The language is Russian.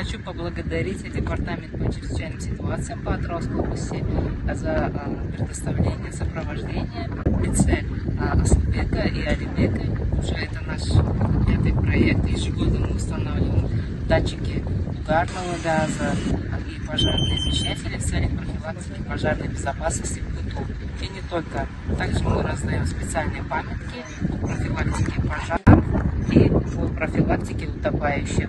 Хочу поблагодарить Департамент по чрезвычайным ситуациям по Атравской области за а, предоставление сопровождения в лице а, и Алибека. Уже это наш пятый проект. Ежегодно мы устанавливаем датчики угарного газа а, и пожарные извещатели, в целях профилактики пожарной безопасности в быту. И не только. Также мы раздаем специальные памятки по профилактике пожаров и по профилактике утопающих.